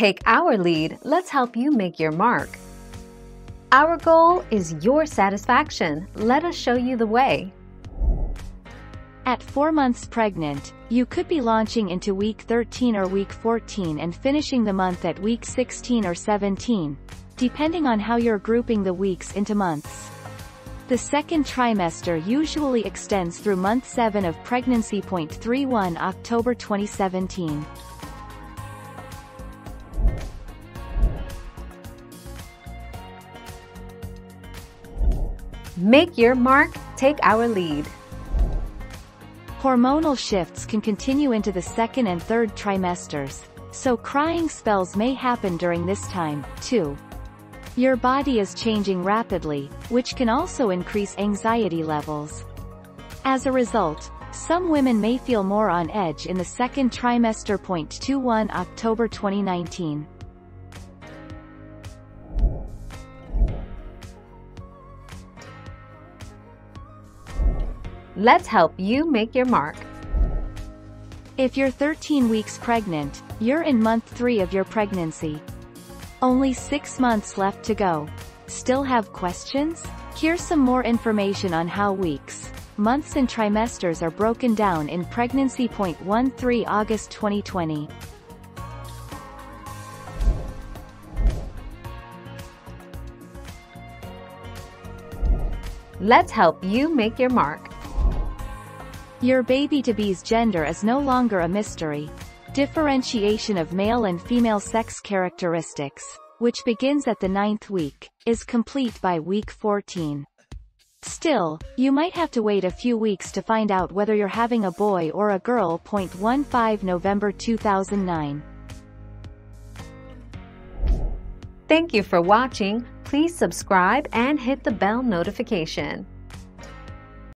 Take our lead, let's help you make your mark. Our goal is your satisfaction. Let us show you the way. At 4 months pregnant, you could be launching into week 13 or week 14 and finishing the month at week 16 or 17, depending on how you're grouping the weeks into months. The second trimester usually extends through month 7 of pregnancy. 31 October 2017. Make your mark, take our lead. Hormonal shifts can continue into the second and third trimesters, so crying spells may happen during this time, too. Your body is changing rapidly, which can also increase anxiety levels. As a result, some women may feel more on edge in the second trimester. 21 October 2019. Let's help you make your mark. If you're 13 weeks pregnant, you're in month 3 of your pregnancy. Only 6 months left to go. Still have questions? Here's some more information on how weeks, months and trimesters are broken down in Pregnancy. 13 August 2020. Let's help you make your mark. Your baby-to-be's gender is no longer a mystery. Differentiation of male and female sex characteristics, which begins at the ninth week, is complete by week 14. Still, you might have to wait a few weeks to find out whether you're having a boy or a girl. 15 November 2009. Thank you for watching. Please subscribe and hit the bell notification.